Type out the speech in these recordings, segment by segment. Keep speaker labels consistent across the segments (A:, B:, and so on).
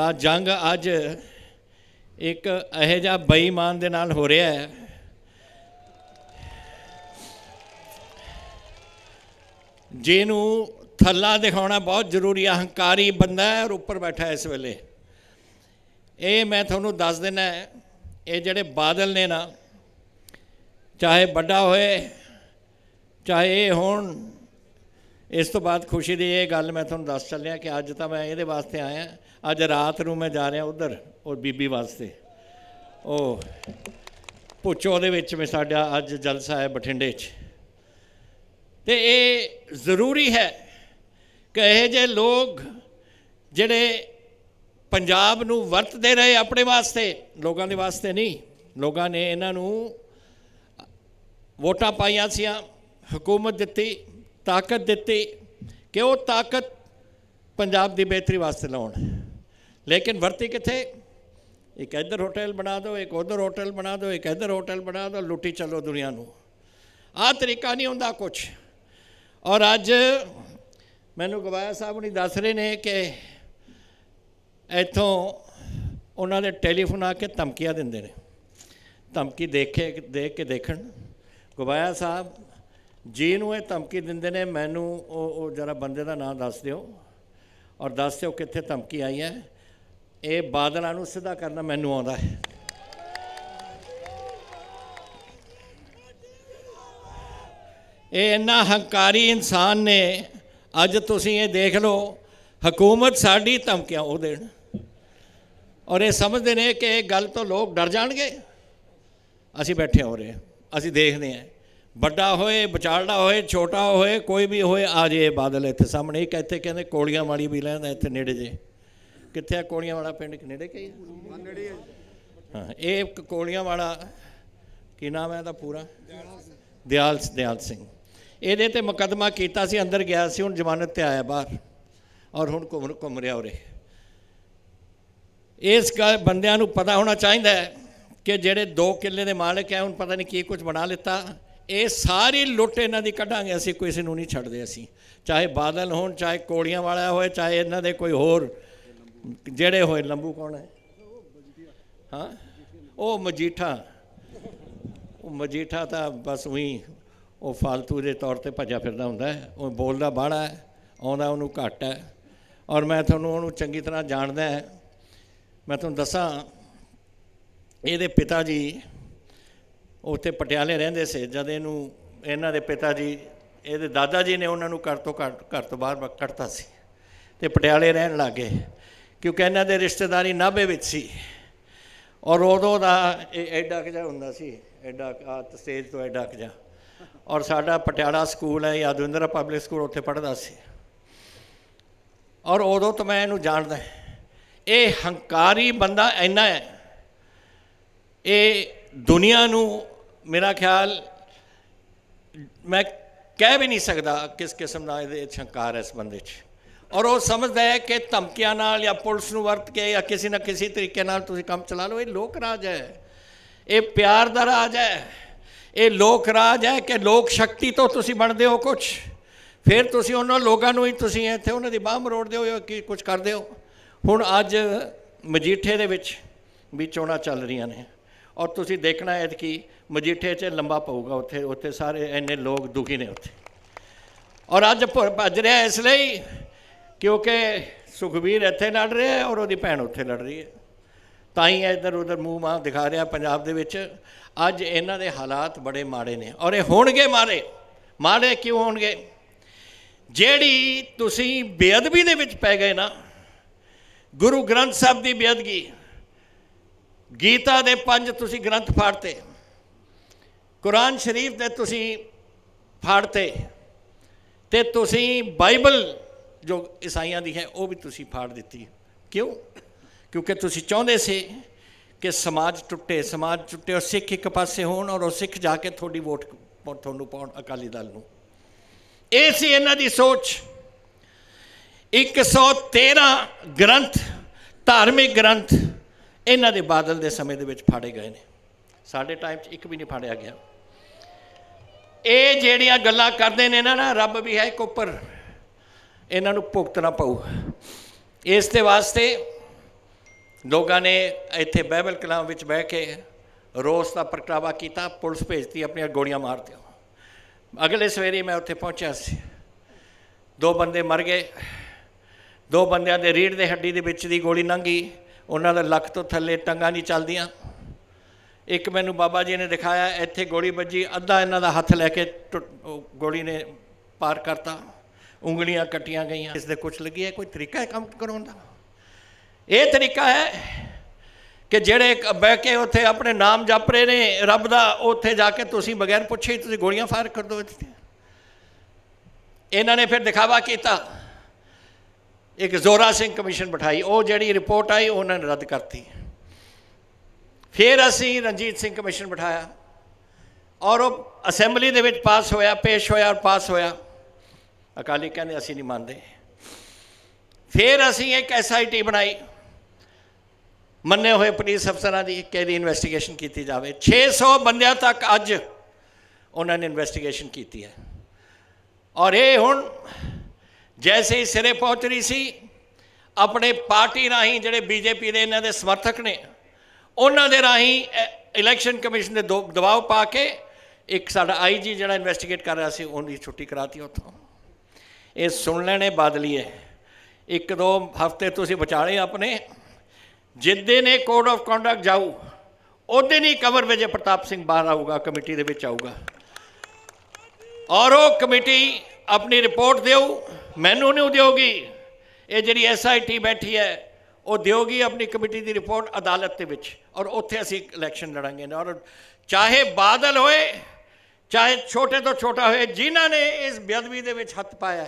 A: ਦਾ ਜੰਗ ਅੱਜ ਇੱਕ ਇਹੋ ਜਿਹਾ ਬੇਈਮਾਨ ਦੇ ਨਾਲ ਹੋ ਰਿਹਾ ਹੈ। ਜਿਹਨੂੰ ਥੱਲਾ ਦਿਖਾਉਣਾ ਬਹੁਤ ਜ਼ਰੂਰੀ ਹੈ ਹੰਕਾਰੀ ਬੰਦਾ ਹੈ ਔਰ ਉੱਪਰ ਬੈਠਾ ਹੈ ਇਸ ਵੇਲੇ। ਇਹ ਮੈਂ ਤੁਹਾਨੂੰ ਦੱਸ ਦੇਣਾ ਹੈ, ਇਹ ਜਿਹੜੇ ਬਾਦਲ ਨੇ ਨਾ, ਚਾਹੇ ਵੱਡਾ ਹੋਏ, ਚਾਹੇ ਇਹ ਹੋਣ, ਇਸ ਤੋਂ ਬਾਅਦ ਖੁਸ਼ੀ ਦੀ ਇਹ ਗੱਲ ਮੈਂ ਤੁਹਾਨੂੰ ਦੱਸ ਚੱਲਿਆ ਕਿ ਅੱਜ ਤਾਂ ਮੈਂ ਇਹਦੇ ਵਾਸਤੇ ਆਇਆ। ਅੱਜ ਰਾਤ ਨੂੰ ਮੈਂ ਜਾ ਰਿਹਾ ਉਧਰ ਔਰ ਬੀਬੀ ਵਾਸਤੇ। ਉਹ ਪੁੱਛੋ ਦੇ ਵਿੱਚ ਮੈਂ ਸਾਡਾ ਅੱਜ ਜਲਸਾ ਹੈ ਬਠਿੰਡੇ 'ਚ। ਤੇ ਇਹ ਜ਼ਰੂਰੀ ਹੈ ਕਿ ਇਹ ਜੇ ਲੋਕ ਜਿਹੜੇ ਪੰਜਾਬ ਨੂੰ ਵਰਤਦੇ ਰਹੇ ਆਪਣੇ ਵਾਸਤੇ, ਲੋਕਾਂ ਦੇ ਵਾਸਤੇ ਨਹੀਂ, ਲੋਕਾਂ ਨੇ ਇਹਨਾਂ ਨੂੰ ਵੋਟਾਂ ਪਾਈਆਂ ਸੀਆਂ, ਹਕੂਮਤ ਦਿੱਤੀ, ਤਾਕਤ ਦਿੱਤੀ ਕਿ ਉਹ ਤਾਕਤ ਪੰਜਾਬ ਦੀ ਬਿਹਤਰੀ ਵਾਸਤੇ ਲਾਉਣ। ਲੇਕਿਨ ਵਰਤੀ ਕਿੱਥੇ ਇੱਕ ਇੱਧਰ ਹੋਟਲ ਬਣਾ ਦਿਓ ਇੱਕ ਉਧਰ ਹੋਟਲ ਬਣਾ ਦਿਓ ਇੱਕ ਇੱਧਰ ਹੋਟਲ ਬਣਾ ਦਿਓ ਲੁੱਟੀ ਚੱਲੋ ਦੁਨੀਆ ਨੂੰ ਆਹ ਤਰੀਕਾ ਨਹੀਂ ਹੁੰਦਾ ਕੁਝ ਔਰ ਅੱਜ ਮੈਨੂੰ ਗਵਾਇਆ ਸਾਹਿਬ ਨੇ ਦੱਸ ਰਹੇ ਨੇ ਕਿ ਇੱਥੋਂ ਉਹਨਾਂ ਦੇ ਟੈਲੀਫੋਨ ਆ ਕੇ ਧਮਕੀਆਂ ਦਿੰਦੇ ਨੇ ਧਮਕੀ ਦੇਖੇ ਦੇਖ ਕੇ ਦੇਖਣ ਗਵਾਇਆ ਸਾਹਿਬ ਜੀ ਨੂੰ ਇਹ ਧਮਕੀ ਦਿੰਦੇ ਨੇ ਮੈਨੂੰ ਉਹ ਉਹ ਜਰਾ ਬੰਦੇ ਦਾ ਨਾਮ ਦੱਸ ਦਿਓ ਔਰ ਦੱਸ ਦਿਓ ਕਿੱਥੇ ਧਮਕੀ ਆਈ ਹੈ ਇਹ ਬਾਦਲਾਂ ਨੂੰ ਸਿੱਧਾ ਕਰਨਾ ਮੈਨੂੰ ਆਉਂਦਾ ਹੈ। ਇਹ ਇੰਨਾ ਹੰਕਾਰੀ ਇਨਸਾਨ ਨੇ, ਅੱਜ ਤੁਸੀਂ ਇਹ ਦੇਖ ਲਓ, ਹਕੂਮਤ ਸਾਡੀ ਧਮਕੀਆਂ ਉਹ ਦੇਣ। ਔਰ ਇਹ ਸਮਝਦੇ ਨੇ ਕਿ ਇਹ ਗੱਲ ਤੋਂ ਲੋਕ ਡਰ ਜਾਣਗੇ। ਅਸੀਂ ਬੈਠੇ ਹੋ ਰਹੇ ਅਸੀਂ ਦੇਖਦੇ ਹਾਂ। ਵੱਡਾ ਹੋਏ, ਵਿਚਾਰਦਾ ਹੋਏ, ਛੋਟਾ ਹੋਏ, ਕੋਈ ਵੀ ਹੋਏ, ਆ ਜੇ ਬਾਦਲ ਇੱਥੇ ਸਾਹਮਣੇ, ਇੱਕ ਇੱਥੇ ਕਹਿੰਦੇ ਕੋਲੀਆਂ ਵਾਲੀ ਵੀ ਲੈਂਦਾ, ਇੱਥੇ ਨੇੜੇ ਜੇ। ਕਿੱਥੇ ਆ? ਕੋਲੀਆਂ ਵਾਲਾ ਪਿੰਡ ਨੇੜੇ ਕਈ ਨੇੜੇ ਹਾਂ, ਇਹ ਕੋਲੀਆਂ ਵਾਲਾ, ਕੀ ਨਾਮ ਹੈ ਇਹਦਾ ਪੂਰਾ? ਦਿਆਲ ਦਿਆਲ ਸਿੰਘ। ਇਹਦੇ ਤੇ ਮੁਕੱਦਮਾ ਕੀਤਾ ਸੀ, ਅੰਦਰ ਗਿਆ ਸੀ, ਹੁਣ ਜ਼ਮਾਨਤ ਤੇ ਆਇਆ ਬਾਹਰ ਔਰ ਹੁਣ ਘੁੰਮ ਘੁੰਮ ਰਿਹਾ ਉਰੇ। ਇਸ ਕਾ ਬੰਦਿਆਂ ਨੂੰ ਪਤਾ ਹੋਣਾ ਚਾਹੀਦਾ ਹੈ ਕਿ ਜਿਹੜੇ ਦੋ ਕਿੱਲੇ ਦੇ ਮਾਲਕ ਹੈ, ਹੁਣ ਪਤਾ ਨਹੀਂ ਕੀ ਕੁਝ ਬਣਾ ਲਿੱਤਾ। ਇਹ ਸਾਰੀ ਲੁੱਟ ਇਹਨਾਂ ਦੀ ਕੱਢਾਂਗੇ ਅਸੀਂ ਕਿਸੇ ਨੂੰ ਨਹੀਂ ਛੱਡਦੇ ਅਸੀਂ। ਚਾਹੇ ਬਾਦਲ ਹੋਣ, ਚਾਹੇ ਕੋੜੀਆਂ ਵਾਲਾ ਹੋਏ, ਚਾਹੇ ਇਹਨਾਂ ਦੇ ਕੋਈ ਹੋਰ ਜਿਹੜੇ ਹੋਏ ਲੰਬੂ ਕੌਣ ਹੈ? ਹਾਂ? ਉਹ ਮਜੀਠਾ। ਉਹ ਮਜੀਠਾ ਤਾਂ ਬਸ ਉਹੀ, ਉਹ ਫालतू ਦੇ ਤੌਰ ਤੇ ਭੱਜਾ ਫਿਰਦਾ ਹੁੰਦਾ ਹੈ। ਉਹ ਬੋਲਦਾ ਬਾੜਾ ਹੈ, ਆਉਂਦਾ ਉਹਨੂੰ ਘੱਟ ਹੈ। ਔਰ ਮੈਂ ਤੁਹਾਨੂੰ ਉਹਨੂੰ ਚੰਗੀ ਤਰ੍ਹਾਂ ਜਾਣਦਾ ਹੈ। ਮੈਂ ਤੁਹਾਨੂੰ ਦੱਸਾਂ, ਇਹਦੇ ਪਿਤਾ ਜੀ ਉੱਥੇ ਪਟਿਆਲੇ ਰਹਿੰਦੇ ਸੀ, ਜਦ ਇਹਨੂੰ, ਇਹਨਾਂ ਦੇ ਪਿਤਾ ਜੀ ਇਹਦੇ ਦਾਦਾ ਜੀ ਨੇ ਉਹਨਾਂ ਨੂੰ ਘਰ ਤੋਂ ਘਰ ਤੋਂ ਬਾਹਰ ਕੱਢਤਾ ਸੀ। ਤੇ ਪਟਿਆਲੇ ਰਹਿਣ ਲੱਗੇ ਕਿਉਂਕਿ ਇਹਨਾਂ ਦੇ ਰਿਸ਼ਤੇਦਾਰੀ ਨਾਭੇ ਵਿੱਚ ਸੀ। ਔਰ ਉਦੋਂ ਦਾ ਇਹ ਐਡਾ ਕਿ ਹੁੰਦਾ ਸੀ, ਐਡਾ ਆ ਸਟੇਜ ਤੋਂ ਐਡਾ ਕਿ ਔਰ ਸਾਡਾ ਪਟਿਆਲਾ ਸਕੂਲ ਹੈ, ਯਾਦਵਿੰਦਰਾ ਪਬਲਿਕ ਸਕੂਲ ਉੱਥੇ ਪੜ੍ਹਦਾ ਸੀ। ਔਰ ਉਦੋਂ ਤੋਂ ਮੈਂ ਇਹਨੂੰ ਜਾਣਦਾ ਇਹ ਹੰਕਾਰੀ ਬੰਦਾ ਇੰਨਾ ਹੈ। ਇਹ ਦੁਨੀਆ ਨੂੰ ਮੇਰਾ ਖਿਆਲ ਮੈਂ ਕਹਿ ਵੀ ਨਹੀਂ ਸਕਦਾ ਕਿਸ ਕਿਸਮ ਦਾ ਇਹਦੇ ਹੰਕਾਰ ਹੈ ਇਸ ਬੰਦੇ 'ਚ। ਔਰ ਉਹ ਸਮਝਦਾ ਹੈ ਕਿ ਧਮਕੀਆਂ ਨਾਲ ਜਾਂ ਪੁਲਿਸ ਨੂੰ ਵਰਤ ਕੇ ਜਾਂ ਕਿਸੇ ਨਾ ਕਿਸੇ ਤਰੀਕੇ ਨਾਲ ਤੁਸੀਂ ਕੰਮ ਚਲਾ ਲਓ, ਇਹ ਲੋਕ ਰਾਜ ਹੈ। ਇਹ ਪਿਆਰ ਦਾ ਰਾਜ ਹੈ। ਇਹ ਲੋਕ ਰਾਜ ਹੈ ਕਿ ਲੋਕ ਸ਼ਕਤੀ ਤੋਂ ਤੁਸੀਂ ਬਣਦੇ ਹੋ ਕੁਝ ਫਿਰ ਤੁਸੀਂ ਉਹਨਾਂ ਲੋਕਾਂ ਨੂੰ ਹੀ ਤੁਸੀਂ ਇੱਥੇ ਉਹਨਾਂ ਦੀ ਬਾਹ ਮਰੋੜਦੇ ਹੋ ਕਿ ਕੀ ਕੁਝ ਕਰਦੇ ਹੋ। ਹੁਣ ਅੱਜ ਮਜੀਠੇ ਦੇ ਵਿੱਚ ਵੀ ਚੋਣਾਂ ਚੱਲ ਰਹੀਆਂ ਨੇ। ਔਰ ਤੁਸੀਂ ਦੇਖਣਾ ਹੈ ਕਿ ਮਜੀਠੇ 'ਚ ਲੰਬਾ ਪਊਗਾ ਉੱਥੇ ਉੱਥੇ ਸਾਰੇ ਇੰਨੇ ਲੋਕ ਦੁਖੀ ਨੇ ਉੱਥੇ। ਔਰ ਅੱਜ ਭੱਜ ਰਿਹਾ ਇਸ ਲਈ ਕਿਉਂਕਿ ਸੁਖਬੀਰ ਇੱਥੇ ਲੜ ਰਿਹਾ ਹੈ ਔਰ ਉਹਦੀ ਭੈਣ ਉੱਥੇ ਲੜ ਰਹੀ ਹੈ। ਤਾਂ ਹੀ ਇੱਧਰ ਉੱਧਰ ਮੂੰਹ ਮਾਂ ਦਿਖਾ ਰਿਹਾ ਪੰਜਾਬ ਦੇ ਵਿੱਚ। ਅੱਜ ਇਹਨਾਂ ਦੇ ਹਾਲਾਤ ਬੜੇ ਮਾੜੇ ਨੇ ਔਰ ਇਹ ਹੋਣਗੇ ਮਾਰੇ ਮਾੜੇ ਕਿਉਂ ਹੋਣਗੇ? ਜਿਹੜੀ ਤੁਸੀਂ ਬੇਅਦਬੀ ਦੇ ਵਿੱਚ ਪੈ ਗਏ ਨਾ, ਗੁਰੂ ਗ੍ਰੰਥ ਸਾਹਿਬ ਦੀ ਬੇਅਦਗੀ ਗੀਤਾ ਦੇ ਪੰਜ ਤੁਸੀਂ ਗ੍ਰੰਥ ਫਾੜਤੇ, ਕੁਰਾਨ ਸ਼ਰੀਫ ਦੇ ਤੁਸੀਂ ਫਾੜਤੇ, ਤੇ ਤੁਸੀਂ ਬਾਈਬਲ ਜੋ ਈਸਾਈਆਂ ਦੀ ਹੈ, ਉਹ ਵੀ ਤੁਸੀਂ ਫਾੜ ਦਿੱਤੀ ਕਿਉਂ? ਕਿਉਂਕਿ ਤੁਸੀਂ ਚਾਹੁੰਦੇ ਸੀ ਕਿ ਸਮਾਜ ਟੁੱਟੇ ਸਮਾਜ ਟੁੱਟੇ ਔਰ ਸਿੱਖ ਇੱਕ ਪਾਸੇ ਹੋਣ ਔਰ ਉਹ ਸਿੱਖ ਜਾ ਕੇ ਤੁਹਾਡੀ ਵੋਟ ਤੁਹਾਨੂੰ ਪਾਉਣ ਅਕਾਲੀ ਦਲ ਨੂੰ। ਇਹ ਸੀ ਇਹਨਾਂ ਦੀ ਸੋਚ। 113 ਗ੍ਰੰਥ, ਧਾਰਮਿਕ ਗ੍ਰੰਥ ਇਹਨਾਂ ਦੇ ਬਾਦਲ ਦੇ ਸਮੇਂ ਦੇ ਵਿੱਚ ਫਾੜੇ ਗਏ ਨੇ। ਸਾਡੇ ਟਾਈਮ 'ਚ ਇੱਕ ਵੀ ਨਹੀਂ ਫਾੜਿਆ ਗਿਆ। ਇਹ ਜਿਹੜੀਆਂ ਗੱਲਾਂ ਕਰਦੇ ਨੇ ਨਾ ਨਾ, ਰੱਬ ਵੀ ਹੈ ਇੱਕ ਉੱਪਰ। ਇਹਨਾਂ ਨੂੰ ਭੁਗਤਣਾ ਪਊ। ਇਸ ਦੇ ਵਾਸਤੇ ਲੋਕਾਂ ਨੇ ਇੱਥੇ ਬਾਈਬਲ ਕਲਾਮ ਵਿੱਚ ਬਹਿ ਕੇ ਰੋਸ ਦਾ ਪ੍ਰਗਟਾਵਾ ਕੀਤਾ, ਪੁਲਿਸ ਭੇਜਤੀ, ਆਪਣੀਆਂ ਗੋਲੀਆਂ ਮਾਰ ਦਿਓ ਅਗਲੇ ਸਵੇਰੇ ਮੈਂ ਉੱਥੇ ਪਹੁੰਚਿਆ ਸੀ। ਦੋ ਬੰਦੇ ਮਰ ਗਏ। ਦੋ ਬੰਦਿਆਂ ਦੇ ਰੀੜ ਦੇ ਹੱਡੀ ਦੇ ਵਿੱਚ ਦੀ ਗੋਲੀ ਲੰਘੀ। ਉਹਨਾਂ ਦਾ ਲੱਕ ਤੋਂ ਥੱਲੇ ਟੰਗਾਂ ਨਹੀਂ ਚੱਲਦੀਆਂ। ਇੱਕ ਮੈਨੂੰ ਬਾਬਾ ਜੀ ਨੇ ਦਿਖਾਇਆ, ਇੱਥੇ ਗੋਲੀ ਵੱਜੀ, ਅੱਧਾ ਇਹਨਾਂ ਦਾ ਹੱਥ ਲੈ ਕੇ ਟੁੱਟ- ਗੋਲੀ ਨੇ ਪਾਰ ਕਰਤਾ। ਉਂਗਲੀਆਂ ਕੱਟੀਆਂ ਗਈਆਂ। ਇਸ ਦੇ ਕੁਝ ਲੱਗੀ ਹੈ ਕੋਈ ਤਰੀਕਾ ਹੈ ਕੰਮ ਕਰਾਉਣ ਦਾ? ਇਹ ਤਰੀਕਾ ਹੈ ਕਿ ਜਿਹੜੇ ਬਹਿ ਕੇ ਉੱਥੇ ਆਪਣੇ ਨਾਮ ਜਪ ਰਹੇ ਨੇ ਰੱਬ ਦਾ ਉੱਥੇ ਜਾ ਕੇ ਤੁਸੀਂ ਬਗੈਰ ਪੁੱਛੇ ਤੁਸੀਂ ਗੋਲੀਆਂ ਫਾਇਰ ਕਰ ਦੋ ਇਹਨਾਂ ਨੇ ਫਿਰ ਦਿਖਾਵਾ ਕੀਤਾ। ਇੱਕ ਜ਼ੋਰਾ ਸਿੰਘ ਕਮਿਸ਼ਨ ਬਿਠਾਈ ਉਹ ਜਿਹੜੀ ਰਿਪੋਰਟ ਆਈ ਉਹਨਾਂ ਨੇ ਰੱਦ ਕਰਤੀ। ਫਿਰ ਅਸੀਂ ਰਣਜੀਤ ਸਿੰਘ ਕਮਿਸ਼ਨ ਬਿਠਾਇਆ ਔਰ ਉਹ ਅਸੈਂਬਲੀ ਦੇ ਵਿੱਚ ਪਾਸ ਹੋਇਆ ਪੇਸ਼ ਹੋਇਆ ਔਰ ਪਾਸ ਹੋਇਆ। ਅਕਾਲੀ ਕਹਿੰਦੇ ਅਸੀਂ ਨਹੀਂ ਮੰਨਦੇ। ਫਿਰ ਅਸੀਂ ਇੱਕ ਐਸਆਈਟੀ ਬਣਾਈ। ਮੰਨੇ ਹੋਏ ਪੁਲਿਸ ਅਫਸਰਾਂ ਦੀ ਕਿ ਇਹਦੀ ਇਨਵੈਸਟੀਗੇਸ਼ਨ ਕੀਤੀ ਜਾਵੇ। 600 ਬੰਦਿਆਂ ਤੱਕ ਅੱਜ ਉਹਨਾਂ ਨੇ ਇਨਵੈਸਟੀਗੇਸ਼ਨ ਕੀਤੀ ਹੈ। ਔਰ ਇਹ ਹੁਣ ਜੈਸੇ ਹੀ ਸਿਰੇ ਪਹੁੰਚ ਰਹੀ ਸੀ, ਆਪਣੇ ਪਾਰਟੀ ਰਾਹੀਂ ਜਿਹੜੇ ਬੀਜੇਪੀ ਦੇ ਇਹਨਾਂ ਦੇ ਸਮਰਥਕ ਨੇ, ਉਹਨਾਂ ਦੇ ਰਾਹੀਂ ਇਲੈਕਸ਼ਨ ਕਮਿਸ਼ਨ ਦੇ ਦੋ- ਦਬਾਅ ਪਾ ਕੇ ਇੱਕ ਸਾਡਾ ਆਈਜੀ ਜਿਹੜਾ ਇਨਵੈਸਟੀਗੇਟ ਕਰ ਰਿਹਾ ਸੀ, ਉਹਦੀ ਛੁੱਟੀ ਕਰਾਤੀ ਉੱਥੋਂ। ਇਹ ਸੁਣ ਲੈਣੇ ਬਾਦਲੀਏ ਇੱਕ ਦੋ ਹਫ਼ਤੇ ਤੁਸੀਂ ਵਿਚਾਲੇ ਆਪਣੇ। ਜਿੱਦੇ ਨੇ ਕੋਡ ਆਫ ਕੰਡਕਟ ਜਾਊ, ਉਹਦੇ ਨਹੀਂ ਕਵਰ ਵਿਜੇ ਪ੍ਰਤਾਪ ਸਿੰਘ ਬਾਹਰ ਆਊਗਾ, ਕਮੇਟੀ ਦੇ ਵਿੱਚ ਆਊਗਾ। ਔਰ ਉਹ ਕਮੇਟੀ ਆਪਣੀ ਰਿਪੋਰਟ ਦਿਓ, ਮੈਨੂੰ ਨਹੀਂ ਦਿਓਗੀ। ਇਹ ਜਿਹੜੀ ਐਸਆਈਟੀ ਬੈਠੀ ਹੈ, ਉਹ ਦਿਓਗੀ ਆਪਣੀ ਕਮੇਟੀ ਦੀ ਰਿਪੋਰਟ ਅਦਾਲਤ ਦੇ ਵਿੱਚ। ਔਰ ਉੱਥੇ ਅਸੀਂ ਇਲੈਕਸ਼ਨ ਲੜਾਂਗੇ। ਔਰ ਚਾਹੇ ਬਾਦਲ ਹੋਏ ਚਾਹੇ ਛੋਟੇ ਤੋਂ ਛੋਟਾ ਹੋਏ, ਜਿਨ੍ਹਾਂ ਨੇ ਇਸ ਬੇਅਦਬੀ ਦੇ ਵਿੱਚ ਹੱਥ ਪਾਇਆ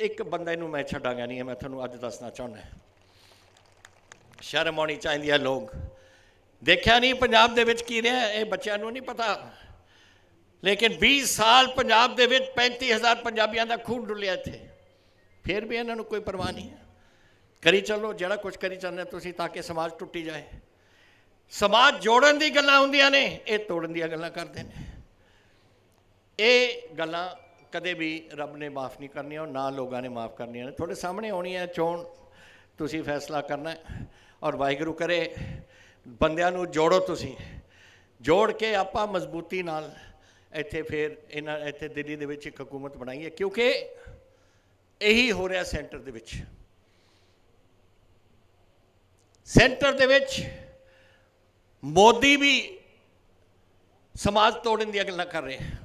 A: ਇੱਕ ਬੰਦੇ ਨੂੰ ਮੈਂ ਛੱਡਾਂਗਾ ਨਹੀਂ ਮੈਂ ਤੁਹਾਨੂੰ ਅੱਜ ਦੱਸਣਾ ਚਾਹੁੰਦਾ ਸ਼ਰਮ ਆਉਣੀ ਚਾਹੀਦੀ ਹੈ ਲੋਕ। ਦੇਖਿਆ ਨਹੀਂ ਪੰਜਾਬ ਦੇ ਵਿੱਚ ਕੀ ਰਿਹਾ, ਇਹ ਬੱਚਿਆਂ ਨੂੰ ਨਹੀਂ ਪਤਾ। ਲੇਕਿਨ 20 ਸਾਲ ਪੰਜਾਬ ਦੇ ਵਿੱਚ 35000 ਪੰਜਾਬੀਆਂ ਦਾ ਖੂਨ ਡੁੱਲਿਆ ਇੱਥੇ। ਫਿਰ ਵੀ ਇਹਨਾਂ ਨੂੰ ਕੋਈ ਪਰਵਾਹ ਨਹੀਂ ਹੈ। ਕਰੀ ਚੱਲੋ, ਜਿਹੜਾ ਕੁਝ ਕਰੀ ਚੱਲਣਾ ਤੁਸੀਂ ਤਾਂ ਕਿ ਸਮਾਜ ਟੁੱਟੀ ਜਾਏ। ਸਮਾਜ ਜੋੜਨ ਦੀ ਗੱਲਾਂ ਹੁੰਦੀਆਂ ਨੇ, ਇਹ ਤੋੜਨ ਦੀਆਂ ਗੱਲਾਂ ਕਰਦੇ ਨੇ। ਇਹ ਗੱਲਾਂ ਕਦੇ ਵੀ ਰੱਬ ਨੇ ਮਾਫ ਨਹੀਂ ਕਰਨੀਆਂ ਔਰ ਨਾ ਲੋਕਾਂ ਨੇ ਮਾਫ ਕਰਨੀਆਂ ਨੇ। ਤੁਹਾਡੇ ਸਾਹਮਣੇ ਆਉਣੀ ਹੈ ਚੋਣ, ਤੁਸੀਂ ਫੈਸਲਾ ਕਰਨਾ ਹੈ ਔਰ ਵਾਹਿਗੁਰੂ ਕਰੇ, ਬੰਦਿਆਂ ਨੂੰ ਜੋੜੋ ਤੁਸੀਂ। ਜੋੜ ਕੇ ਆਪਾਂ ਮਜ਼ਬੂਤੀ ਨਾਲ ਇੱਥੇ ਫਿਰ ਇਹਨਾਂ, ਇੱਥੇ ਦਿੱਲੀ ਦੇ ਵਿੱਚ ਇੱਕ ਹਕੂਮਤ ਬਣਾਈ ਹੈ ਕਿਉਂਕਿ ਇਹੀ ਹੋ ਰਿਹਾ ਸੈਂਟਰ ਦੇ ਵਿੱਚ। ਸੈਂਟਰ ਦੇ ਵਿੱਚ ਮੋਦੀ ਵੀ ਸਮਾਜ ਤੋੜਨ ਦੀਆਂ ਗੱਲਾਂ ਕਰ ਰਿਹਾ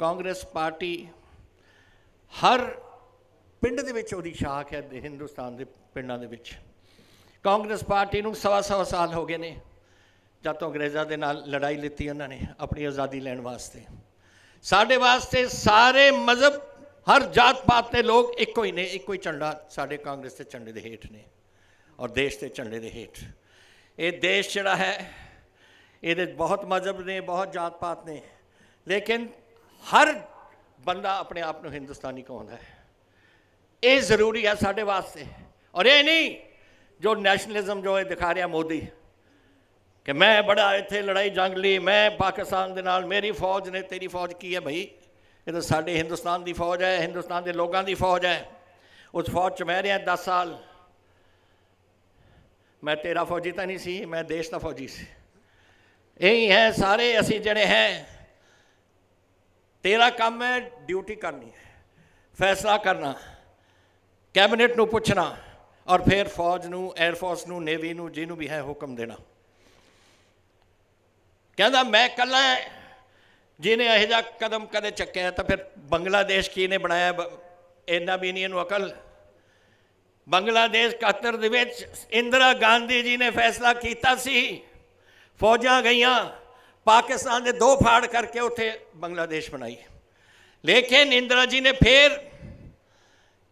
A: ਕਾਂਗਰਸ ਪਾਰਟੀ ਹਰ ਪਿੰਡ ਦੇ ਵਿੱਚ ਉਹਦੀ ਸ਼ਾਖ ਹੈ ਹਿੰਦੁਸਤਾਨ ਦੇ ਪਿੰਡਾਂ ਦੇ ਵਿੱਚ। ਕਾਂਗਰਸ ਪਾਰਟੀ ਨੂੰ ਸਵਾ ਸਵਾ ਸਾਲ ਹੋ ਗਏ ਨੇ, ਜਦ ਤੋਂ ਅੰਗਰੇਜ਼ਾਂ ਦੇ ਨਾਲ ਲੜਾਈ ਲਿੱਤੀ ਉਹਨਾਂ ਨੇ ਆਪਣੀ ਆਜ਼ਾਦੀ ਲੈਣ ਵਾਸਤੇ। ਸਾਡੇ ਵਾਸਤੇ ਸਾਰੇ ਮਜ਼ਹਬ, ਹਰ ਜਾਤ ਪਾਤ ਦੇ ਲੋਕ ਇੱਕੋ ਹੀ ਨੇ, ਇੱਕੋ ਹੀ ਝੰਡਾ ਸਾਡੇ ਕਾਂਗਰਸ ਦੇ ਝੰਡੇ ਦੇ ਹੇਠ ਨੇ ਔਰ ਦੇਸ਼ ਦੇ ਝੰਡੇ ਦੇ ਹੇਠ। ਇਹ ਦੇਸ਼ ਜਿਹੜਾ ਹੈ, ਇਹਦੇ ਬਹੁਤ ਮਜ਼ਹਬ ਨੇ, ਬਹੁਤ ਜਾਤ ਪਾਤ ਨੇ, ਲੇਕਿਨ ਹਰ ਬੰਦਾ ਆਪਣੇ ਆਪ ਨੂੰ ਹਿੰਦੁਸਤਾਨੀ ਕਹਾਉਂਦਾ ਹੈ। ਇਹ ਜ਼ਰੂਰੀ ਹੈ ਸਾਡੇ ਵਾਸਤੇ। ਔਰ ਇਹ ਨਹੀਂ ਜੋ ਨੈਸ਼ਨਲਿਜ਼ਮ ਜੋ ਇਹ ਦਿਖਾ ਰਿਹਾ ਮੋਦੀ। ਕਿ ਮੈਂ ਬੜਾ ਇੱਥੇ ਲੜਾਈ ਜੰਗ ਲਈ ਮੈਂ ਪਾਕਿਸਤਾਨ ਦੇ ਨਾਲ, ਮੇਰੀ ਫੌਜ ਨੇ ਤੇਰੀ ਫੌਜ ਕੀ ਹੈ ਭਾਈ ਇਹ ਤਾਂ ਸਾਡੇ ਹਿੰਦੁਸਤਾਨ ਦੀ ਫੌਜ ਹੈ, ਹਿੰਦੁਸਤਾਨ ਦੇ ਲੋਕਾਂ ਦੀ ਫੌਜ ਹੈ। ਉਸ ਫੌਜ 'ਚ ਮੈਂ ਰਿਹਾ 10 ਸਾਲ। ਮੈਂ ਤੇਰਾ ਫੌਜੀ ਤਾਂ ਨਹੀਂ ਸੀ, ਮੈਂ ਦੇਸ਼ ਦਾ ਫੌਜੀ ਸੀ। ਇਹੀ ਹੈ ਸਾਰੇ ਅਸੀਂ ਜਿਹੜੇ ਹੈ ਤੇਰਾ ਕੰਮ ਹੈ ਡਿਊਟੀ ਕਰਨੀ ਫੈਸਲਾ ਕਰਨਾ ਕੈਬਨਿਟ ਨੂੰ ਪੁੱਛਣਾ ਔਰ ਫਿਰ ਫੌਜ ਨੂੰ 에ਅਰ ਫੋਰਸ ਨੂੰ ਨੇਵੀ ਨੂੰ, ਜਿਹਨੂੰ ਵੀ ਹੈ ਹੁਕਮ ਦੇਣਾ। ਕਹਿੰਦਾ, ਮੈਂ ਕੱਲਾ ਜਿਹਨੇ ਇਹ ਜਿਹਾ ਕਦਮ ਕਦੇ ਚੱਕਿਆ ਤਾਂ ਫਿਰ ਬੰਗਲਾਦੇਸ਼ ਕੀ ਨੇ ਬਣਾਇਆ? ਇੰਨਾ ਵੀ ਨਹੀਂ ਇਹਨੂੰ ਅਕਲ। ਬੰਗਲਾਦੇਸ਼ 71 ਦੇ ਵਿੱਚ ਇੰਦਰਾ ਗਾਂਧੀ ਜੀ ਨੇ ਫੈਸਲਾ ਕੀਤਾ ਸੀ। ਫੌਜਾਂ ਗਈਆਂ। ਪਾਕਿਸਤਾਨ ਦੇ ਦੋ ਫਾੜ ਕਰਕੇ ਉੱਥੇ ਬੰਗਲਾਦੇਸ਼ ਬਣਾਈ ਲੇਕਿਨ ਇੰਦਰਾ ਜੀ ਨੇ ਫਿਰ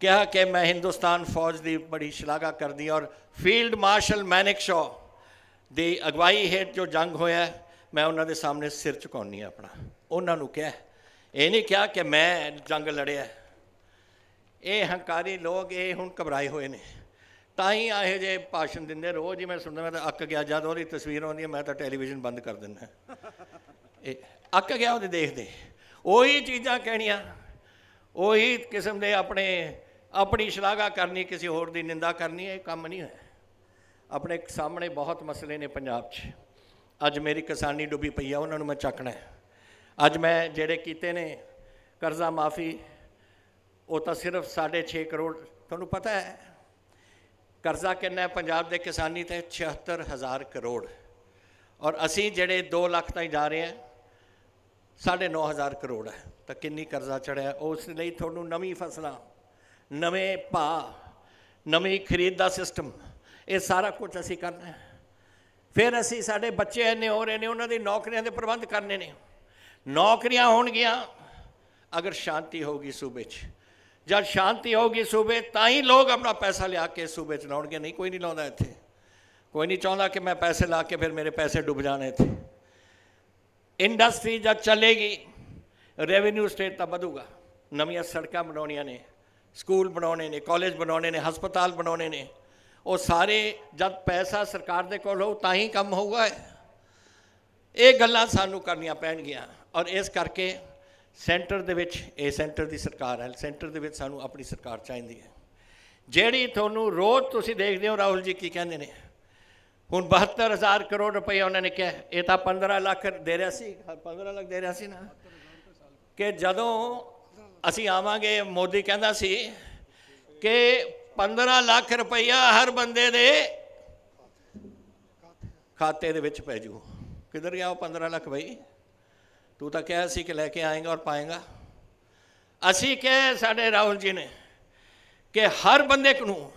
A: ਕਿਹਾ ਕਿ ਮੈਂ ਹਿੰਦੁਸਤਾਨ ਫੌਜ ਦੀ ਬੜੀ ਸ਼ਲਾਘਾ ਕਰਦੀ ਹਾਂ ਔਰ ਫੀਲਡ ਮਾਰਸ਼ਲ ਮੈਨਿਕ ਸ਼ੋ ਦੀ ਅਗਵਾਈ ਹੇਠ ਜੋ ਜੰਗ ਹੋਇਆ ਹੈ, ਮੈਂ ਉਹਨਾਂ ਦੇ ਸਾਹਮਣੇ ਸਿਰ ਝੁਕਾਉਣੀ ਆ ਆਪਣਾ ਉਹਨਾਂ ਨੂੰ ਕਿਹਾ ਇਹ ਨਹੀਂ ਕਿਹਾ ਕਿ ਮੈਂ ਜੰਗ ਲੜਿਆ ਇਹ ਹੰਕਾਰੀ ਲੋਕ ਇਹ ਹੁਣ ਘਬਰਾਏ ਹੋਏ ਨੇ ਤਾਂ ਹੀ ਇਹੋ ਜਿਹੇ ਭਾਸ਼ਣ ਦਿੰਦੇ ਰੋਜ਼ ਹੀ ਮੈਂ ਸੁਣਦਾ, ਮੈਂ ਤਾਂ ਅੱਕ ਗਿਆ, ਜਦ ਉਹਦੀ ਤਸਵੀਰ ਆਉਂਦੀ ਹੈ ਮੈਂ ਤਾਂ ਟੈਲੀਵਿਜ਼ਨ ਬੰਦ ਕਰ ਦਿੰਦਾ। ਇਹ ਅੱਕ ਗਿਆ ਉਹਦੇ ਦੇਖਦੇ। ਉਹੀ ਚੀਜ਼ਾਂ ਕਹਿਣੀਆਂ, ਉਹੀ ਕਿਸਮ ਦੇ ਆਪਣੇ, ਆਪਣੀ ਸ਼ਲਾਘਾ ਕਰਨੀ, ਕਿਸੇ ਹੋਰ ਦੀ ਨਿੰਦਾ ਕਰਨੀ, ਇਹ ਕੰਮ ਨਹੀਂ ਹੈ ਆਪਣੇ ਸਾਹਮਣੇ ਬਹੁਤ ਮਸਲੇ ਨੇ ਪੰਜਾਬ 'ਚ। ਅੱਜ ਮੇਰੀ ਕਿਸਾਨੀ ਡੁੱਬੀ ਪਈ ਆ, ਉਹਨਾਂ ਨੂੰ ਮੈਂ ਚੱਕਣਾ ਅੱਜ ਮੈਂ ਜਿਹੜੇ ਕੀਤੇ ਨੇ ਕਰਜ਼ਾ ਮਾਫੀ, ਉਹ ਤਾਂ ਸਿਰਫ 6.5 ਕਰੋੜ, ਤੁਹਾਨੂੰ ਪਤਾ ਹੈ ਕਰਜ਼ਾ ਕਿੰਨਾ ਹੈ? ਪੰਜਾਬ ਦੇ ਕਿਸਾਨੀ ਤੇ 76000 ਕਰੋੜ। ਔਰ ਅਸੀਂ ਜਿਹੜੇ 2 ਲੱਖ ਤਾਈਂ ਜਾ ਰਹੇ ਹਾਂ 9500 ਕਰੋੜ ਹੈ। ਤਾਂ ਕਿੰਨੀ ਕਰਜ਼ਾ ਚੜਿਆ ਉਸ ਲਈ ਤੁਹਾਨੂੰ ਨਵੀਂ ਫਸਲਾਂ, ਨਵੇਂ ਭਾਅ, ਨਵੀਂ ਖਰੀਦ ਦਾ ਸਿਸਟਮ ਇਹ ਸਾਰਾ ਕੁਝ ਅਸੀਂ ਕਰਨਾ ਹੈ। ਫਿਰ ਅਸੀਂ ਸਾਡੇ ਬੱਚੇ ਇੰਨੇ ਹੋ ਰਹੇ ਨੇ, ਉਹਨਾਂ ਦੀ ਨੌਕਰੀਆਂ ਦੇ ਪ੍ਰਬੰਧ ਕਰਨੇ ਨੇ। ਨੌਕਰੀਆਂ ਹੋਣਗੀਆਂ, ਅਗਰ ਸ਼ਾਂਤੀ ਹੋਗੀ ਸੂਬੇ 'ਚ। ਜਦ ਸ਼ਾਂਤੀ ਹੋਗੀ ਸੂਬੇ ਤਾਂ ਹੀ ਲੋਕ ਆਪਣਾ ਪੈਸਾ ਲਿਆ ਕੇ ਸੂਬੇ 'ਚ ਲਾਉਣਗੇ ਨਹੀਂ ਕੋਈ ਨਹੀਂ ਲਾਉਂਦਾ ਇੱਥੇ ਕੋਈ ਨਹੀਂ ਚਾਹੁੰਦਾ ਕਿ ਮੈਂ ਪੈਸੇ ਲਾ ਕੇ ਫਿਰ ਮੇਰੇ ਪੈਸੇ ਡੁੱਬ ਜਾਣ ਇੱਥੇ ਇੰਡਸਟਰੀ ਜਦ ਚੱਲੇਗੀ ਰੈਵਨਿਊ ਸਟੇਟ ਤਾਂ ਵਧੂਗਾ ਨਵੀਆਂ ਸੜਕਾਂ ਬਣਾਉਣੀਆਂ ਨੇ ਸਕੂਲ ਬਣਾਉਣੇ ਨੇ ਕਾਲਜ ਬਣਾਉਣੇ ਨੇ ਹਸਪਤਾਲ ਬਣਾਉਣੇ ਨੇ ਉਹ ਸਾਰੇ ਜਦ ਪੈਸਾ ਸਰਕਾਰ ਦੇ ਕੋਲ ਹੋਊ ਤਾਂ ਹੀ ਕੰਮ ਹੋਊਗਾ ਇਹ ਗੱਲਾਂ ਸਾਨੂੰ ਕਰਨੀਆਂ ਪੈਣਗੀਆਂ ਔਰ ਇਸ ਕਰਕੇ ਸੈਂਟਰ ਦੇ ਵਿੱਚ, ਇਹ ਸੈਂਟਰ ਦੀ ਸਰਕਾਰ ਹੈ, ਸੈਂਟਰ ਦੇ ਵਿੱਚ ਸਾਨੂੰ ਆਪਣੀ ਸਰਕਾਰ ਚਾਹੀਦੀ ਹੈ। ਜਿਹੜੀ ਤੁਹਾਨੂੰ ਰੋਜ਼ ਤੁਸੀਂ ਦੇਖਦੇ ਹੋ, ਰਾਹੁਲ ਜੀ ਕੀ ਕਹਿੰਦੇ ਨੇ? ਹੁਣ 72000 ਕਰੋੜ ਰੁਪਏ ਉਹਨਾਂ ਨੇ ਕਿਹਾ। ਇਹ ਤਾਂ 15 ਲੱਖ ਦੇ ਰਿਹਾ ਸੀ 15 ਲੱਖ ਦੇ ਰਿਹਾ ਸੀ ਨਾ। ਕਿ ਜਦੋਂ ਅਸੀਂ ਆਵਾਂਗੇ, ਮੋਦੀ ਕਹਿੰਦਾ ਸੀ ਕਿ 15 ਲੱਖ ਰੁਪਈਆ ਹਰ ਬੰਦੇ ਦੇ ਖਾਤੇ ਦੇ ਵਿੱਚ ਪੈ ਜੂ। ਕਿੱਧਰ ਗਿਆ ਉਹ 15 ਲੱਖ ਬਈ? ਤੂੰ ਤਾਂ ਕਿਹਾ ਸੀ ਕਿ ਲੈ ਕੇ ਆਏਗਾ ਔਰ ਪਾਏਗਾ। ਅਸੀਂ ਕਹੇ ਸਾਡੇ ਰਾਹੁਲ ਜੀ ਨੇ ਕਿ ਹਰ ਬੰਦੇ ਨੂੰ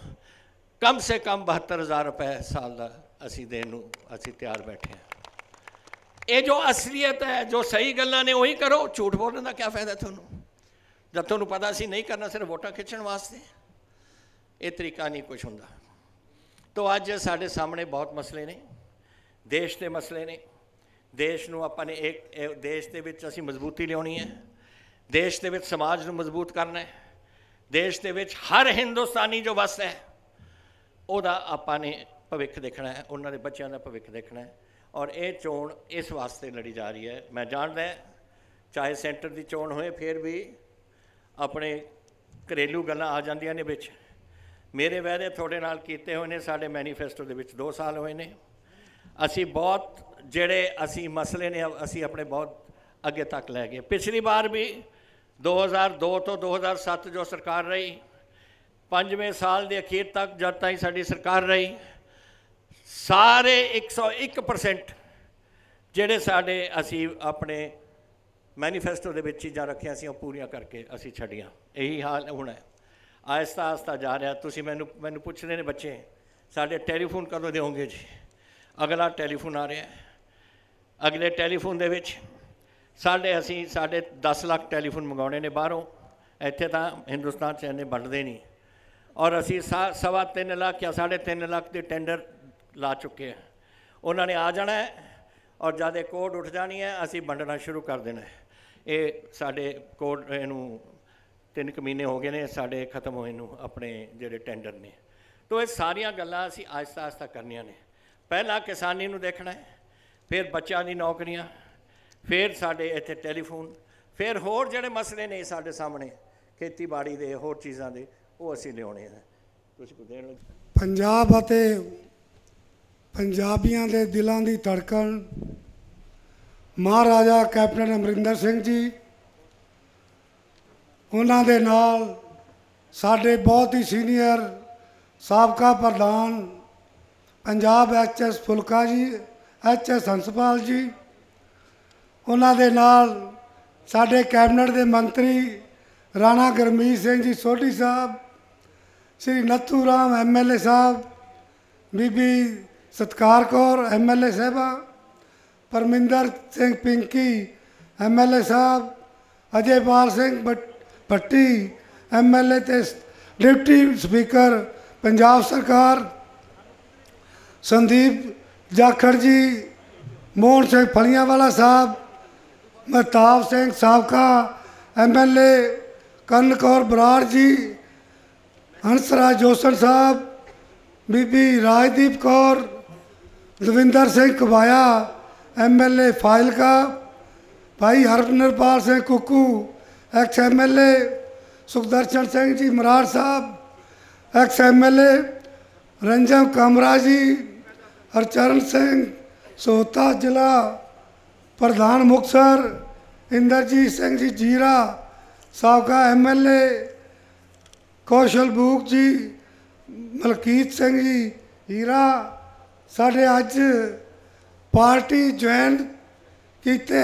A: ਕਮ ਸੇ ਕਮ 72000 ਰੁਪਏ ਸਾਲ ਦਾ ਅਸੀਂ ਦੇਣ ਨੂੰ ਅਸੀਂ ਤਿਆਰ ਬੈਠੇ ਹਾਂ। ਇਹ ਜੋ ਅਸਲੀਅਤ ਹੈ, ਜੋ ਸਹੀ ਗੱਲਾਂ ਨੇ ਉਹੀ ਕਰੋ, ਝੂਠ ਬੋਲਣ ਦਾ ਕੀ ਫਾਇਦਾ ਤੁਹਾਨੂੰ? ਜਦ ਤੁਹਾਨੂੰ ਪਤਾ ਸੀ ਨਹੀਂ ਕਰਨਾ, ਸਿਰਫ ਵੋਟਾਂ ਖਿੱਚਣ ਵਾਸਤੇ। ਇਹ ਤਰੀਕਾ ਨਹੀਂ ਕੁਝ ਹੁੰਦਾ। ਤੋਂ ਅੱਜ ਸਾਡੇ ਸਾਹਮਣੇ ਬਹੁਤ ਮਸਲੇ ਨੇ, ਦੇਸ਼ ਦੇ ਮਸਲੇ ਨੇ। ਦੇਸ਼ ਨੂੰ ਆਪਾਂ ਨੇ ਇੱਕ ਦੇਸ਼ ਦੇ ਵਿੱਚ ਅਸੀਂ ਮਜ਼ਬੂਤੀ ਲਿਆਉਣੀ ਹੈ। ਦੇਸ਼ ਦੇ ਵਿੱਚ ਸਮਾਜ ਨੂੰ ਮਜ਼ਬੂਤ ਕਰਨਾ ਹੈ। ਦੇਸ਼ ਦੇ ਵਿੱਚ ਹਰ ਹਿੰਦੁਸਤਾਨੀ ਜੋ ਵਸਦਾ ਹੈ, ਉਹਦਾ ਆਪਾਂ ਨੇ ਭਵਿੱਖ ਦੇਖਣਾ ਹੈ, ਉਹਨਾਂ ਦੇ ਬੱਚਿਆਂ ਦਾ ਭਵਿੱਖ ਦੇਖਣਾ ਹੈ। ਔਰ ਇਹ ਚੋਣ ਇਸ ਵਾਸਤੇ ਲੜੀ ਜਾ ਰਹੀ ਹੈ। ਮੈਂ ਜਾਣਦਾ ਚਾਹੇ ਸੈਂਟਰ ਦੀ ਚੋਣ ਹੋਏ, ਫਿਰ ਵੀ ਆਪਣੇ ਘਰੇਲੂ ਗੱਲਾਂ ਆ ਜਾਂਦੀਆਂ ਨੇ ਵਿੱਚ। ਮੇਰੇ ਵਾਅਦੇ ਤੁਹਾਡੇ ਨਾਲ ਕੀਤੇ ਹੋਏ ਨੇ, ਸਾਡੇ ਮੈਨੀਫੈਸਟੋ ਦੇ ਵਿੱਚ 2 ਸਾਲ ਹੋਏ ਨੇ। ਅਸੀਂ ਬਹੁਤ ਜਿਹੜੇ ਅਸੀਂ ਮਸਲੇ ਨੇ, ਅਸੀਂ ਆਪਣੇ ਬਹੁਤ ਅੱਗੇ ਤੱਕ ਲੈ ਗਏ। ਪਿਛਲੀ ਵਾਰ ਵੀ 2002 ਤੋਂ 2007 ਜੋ ਸਰਕਾਰ ਰਹੀ, ਪੰਜਵੇਂ ਸਾਲ ਦੇ ਅਖੀਰ ਤੱਕ ਜਦ ਤਾਈਂ ਸਾਡੀ ਸਰਕਾਰ ਰਹੀ, ਸਾਰੇ 101% ਜਿਹੜੇ ਸਾਡੇ ਅਸੀਂ ਆਪਣੇ ਮੈਨੀਫੈਸਟੋ ਦੇ ਵਿੱਚ ਚੀਜ਼ਾਂ ਰੱਖੀਆਂ ਸੀ, ਉਹ ਪੂਰੀਆਂ ਕਰਕੇ ਅਸੀਂ ਛੱਡੀਆਂ। ਇਹੀ ਹਾਲ ਹੁਣ ਹੈ। ਆਹਿਸਤਾ ਆਹਿਸਤਾ ਜਾ ਰਿਹਾ। ਤੁਸੀਂ ਮੈਨੂੰ ਮੈਨੂੰ ਪੁੱਛਦੇ ਨੇ ਬੱਚੇ, ਸਾਡੇ ਟੈਲੀਫੋਨ ਕਦੋਂ ਦੇਵੋਗੇ ਜੀ? ਅਗਲਾ ਟੈਲੀਫੋਨ ਆ ਰਿਹਾ ਹੈ। ਅਗਲੇ ਟੈਲੀਫੋਨ ਦੇ ਵਿੱਚ, ਸਾਡੇ ਅਸੀਂ, ਸਾਡੇ 10 ਲੱਖ ਟੈਲੀਫੋਨ ਮੰਗਾਉਣੇ ਨੇ ਬਾਹਰੋਂ, ਇੱਥੇ ਤਾਂ ਹਿੰਦੁਸਤਾਨ 'ਚ ਇਹਨੇ ਵੰਡਦੇ ਨਹੀਂ। ਔਰ ਅਸੀਂ ਸਵਾ 3 ਲੱਖ ਜਾਂ 3.5 ਲੱਖ ਦੇ ਟੈਂਡਰ ਲਾ ਚੁੱਕੇ ਆ ਉਹਨਾਂ ਨੇ ਆ ਜਾਣਾ ਔਰ ਜਦ ਇਹ ਕੋਡ ਉੱਠ ਜਾਣੀ ਹੈ, ਅਸੀਂ ਵੰਡਣਾ ਸ਼ੁਰੂ ਕਰ ਦੇਣਾ ਇਹ ਸਾਡੇ ਕੋਡ ਇਹਨੂੰ ਤਿੰਨ ਕੁ ਮਹੀਨੇ ਹੋ ਗਏ ਨੇ, ਸਾਡੇ ਖਤਮ ਹੋਏ ਨੂੰ ਆਪਣੇ ਜਿਹੜੇ ਟੈਂਡਰ ਨੇ। ਤੋਂ ਇਹ ਸਾਰੀਆਂ ਗੱਲਾਂ ਅਸੀਂ ਆਹਿਸਤਾ ਆਹਿਸਤਾ ਕਰਨੀਆਂ ਨੇ। ਪਹਿਲਾਂ ਕਿਸਾਨੀ ਨੂੰ ਦੇਖਣਾ ਹੈ ਫਿਰ ਬੱਚਿਆਂ ਦੀ ਨੌਕਰੀਆਂ, ਫਿਰ ਸਾਡੇ ਇੱਥੇ ਟੈਲੀਫੋਨ, ਫਿਰ ਹੋਰ ਜਿਹੜੇ ਮਸਲੇ ਨੇ ਸਾਡੇ ਸਾਹਮਣੇ, ਖੇਤੀਬਾੜੀ ਦੇ, ਹੋਰ ਚੀਜ਼ਾਂ ਦੇ, ਉਹ ਅਸੀਂ ਲਿਆਉਣੇ ਆ। ਕੁਝ ਕੁ ਦੇਣ
B: ਪੰਜਾਬ ਅਤੇ ਪੰਜਾਬੀਆਂ ਦੇ ਦਿਲਾਂ ਦੀ ਧੜਕਣ, ਮਹਾਰਾਜਾ ਕੈਪਟਨ ਅਮਰਿੰਦਰ ਸਿੰਘ ਜੀ, ਉਹਨਾਂ ਦੇ ਨਾਲ ਸਾਡੇ ਬਹੁਤ ਹੀ ਸੀਨੀਅਰ ਸਾਬਕਾ ਪ੍ਰਧਾਨ, ਪੰਜਾਬ ਐਚਐਸ ਫੁਲਕਾ ਜੀ ਐਚਐਸ ਹੰਸਪਾਲ ਜੀ। ਉਹਨਾਂ ਦੇ ਨਾਲ ਸਾਡੇ ਕੈਬਨਿਟ ਦੇ ਮੰਤਰੀ Rana Gurmeet Singh ji Sodhi sahib, Shri Nathu Ram MLA sahib, Bibi Satkar Kaur MLA sahiba, Parminder Singh Pinky MLA sahib, Ajaypal Singh Bhatti MLA ਤੇ ਡਿਪਟੀ ਸਪੀਕਰ ਪੰਜਾਬ ਸਰਕਾਰ, ਸੰਦੀਪ ਜਾਖੜ ਜੀ ਮੋਹਨ ਸਿੰਘ ਫਲੀਆਂ ਵਾਲਾ ਸਾਹਿਬ ਮਹਤਾਬ ਸਿੰਘ ਸਾਬਕਾ ਐਮਐਲਏ ਕਰਨ ਕੌਰ ਬਰਾੜ ਜੀ ਹੰਸਰਾਜ ਜੋਸਨ ਸਾਹਿਬ Bibi Rajdeep Kaur Davinder Singh Kabaya MLA Fazilka Bhai ਹਰਪਨਰਪਾਲ Singh Kukku ex MLA Sukhdarshan Singh ji Marar Sahib ex MLA Ranjan Kamra ji Harcharan Singh, ਸੋਤਾ ਜ਼ਿਲ੍ਹਾ, ਪ੍ਰਧਾਨ ਮੁਕਤਸਰ, ਇੰਦਰਜੀਤ ਸਿੰਘ ਜੀ ਜੀਰਾ, ਸਾਬਕਾ ਐਮਐਲਏ ਕੌਸ਼ਲ ਬੂਕ ਜੀ, ਮਲਕੀਤ ਸਿੰਘ ਜੀ ਹੀਰਾ ਸਾਡੇ ਅੱਜ ਪਾਰਟੀ ਜੁਆਇਨ ਕੀਤੇ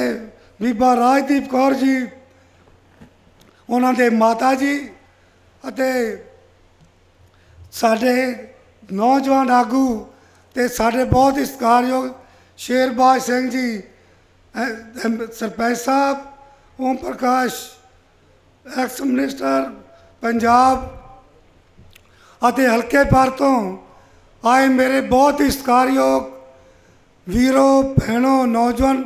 B: ਬੀਬਾ ਰਾਜਦੀਪ ਕੌਰ ਜੀ, ਉਹਨਾਂ ਦੇ ਮਾਤਾ ਜੀ ਅਤੇ ਸਾਡੇ ਨੌਜਵਾਨ ਆਗੂ ਤੇ ਸਾਡੇ ਬਹੁਤ ਹੀ ਸਤਿਕਾਰਯੋਗ ਸ਼ੇਰਬਾਜ ਸਿੰਘ ਜੀ ਸਰਪੰਚ ਸਾਹਿਬ, ਓਮ ਪ੍ਰਕਾਸ਼, ਐਕਸ ਮਿਨਿਸਟਰ, ਪੰਜਾਬ ਅਤੇ ਹਲਕੇ ਪਰ ਤੋਂ ਆਏ ਮੇਰੇ ਬਹੁਤ ਹੀ ਸਤਿਕਾਰਯੋਗ ਵੀਰੋ, ਭੈਣੋ, ਨੌਜਵਾਨ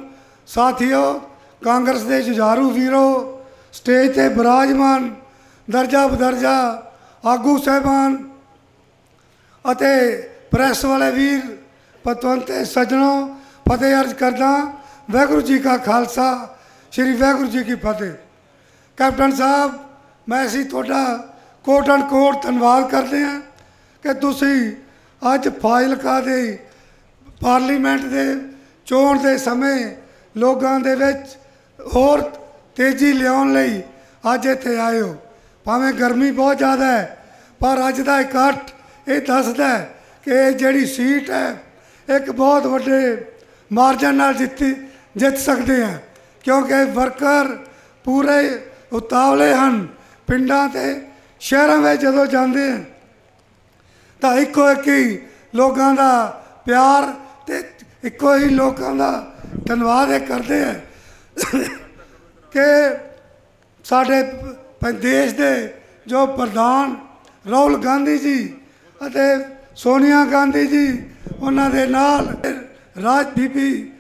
B: ਸਾਥੀਓ, ਕਾਂਗਰਸ ਦੇ ਜੁਝਾਰੂ ਵੀਰੋ, ਸਟੇਜ ਤੇ ਬਿਰਾਜਮਾਨ ਦਰਜਾ ਬਦਰਜਾ ਆਗੂ ਸਹਿਬਾਨ ਅਤੇ ਪ੍ਰੈਸ ਵਾਲੇ ਵੀਰ, ਪਤਵੰਤੇ, ਸੱਜਣੋ, ਫਤਿਹ ਅਰਜ਼ ਕਰਦਾ ਵਾਹਿਗੁਰੂ ਜੀ ਕਾ ਖਾਲਸਾ, ਸ੍ਰੀ ਵਾਹਿਗੁਰੂ ਜੀ ਕੀ ਫਤਿਹ। ਕੈਪਟਨ ਸਾਹਿਬ, ਮੈਂ ਅਸੀਂ ਤੁਹਾਡਾ ਕੋਟ ਐਂਡ ਕੋਟ ਧੰਨਵਾਦ ਕਰਦੇ ਹਾਂ ਕਿ ਤੁਸੀਂ ਅੱਜ ਫਾਜ਼ਿਲਕਾ ਦੇ ਪਾਰਲੀਮੈਂਟ ਦੇ ਚੋਣ ਦੇ ਸਮੇਂ ਲੋਕਾਂ ਦੇ ਵਿੱਚ ਹੋਰ ਤੇਜ਼ੀ ਲਿਆਉਣ ਲਈ ਅੱਜ ਇੱਥੇ ਆਏ ਹੋ। ਭਾਵੇਂ ਗਰਮੀ ਬਹੁਤ ਜ਼ਿਆਦਾ ਹੈ, ਪਰ ਅੱਜ ਦਾ ਇਕੱਠ ਇਹ ਦੱਸਦਾ ਹੈ ਕਿ ਇਹ ਜਿਹੜੀ ਸੀਟ ਹੈ, ਇੱਕ ਬਹੁਤ ਵੱਡੇ ਮਾਰਜਨ ਨਾਲ ਜਿੱਤੀ, ਜਿੱਤ ਸਕਦੇ ਆ। ਕਿਉਂਕਿ ਵਰਕਰ ਪੂਰੇ ਉਤਾਵਲੇ ਹਨ। ਪਿੰਡਾਂ ਤੇ ਸ਼ਹਿਰਾਂ ਵਿੱਚ ਜਦੋਂ ਜਾਂਦੇ ਹਨ ਤਾਂ ਇੱਕੋ ਇੱਕ ਹੀ ਲੋਕਾਂ ਦਾ ਪਿਆਰ ਤੇ ਇੱਕੋ ਹੀ ਲੋਕਾਂ ਦਾ ਧੰਨਵਾਦ ਇਹ ਕਰਦੇ ਆ ਕਿ ਸਾਡੇ ਦੇਸ਼ ਦੇ ਜੋ ਪ੍ਰਧਾਨ ਰਾਹੁਲ ਗਾਂਧੀ ਜੀ ਅਤੇ ਸੋਨੀਆ ਗਾਂਧੀ ਜੀ, ਉਹਨਾਂ ਦੇ ਨਾਲ ਰਾਜ ਬੀਬੀ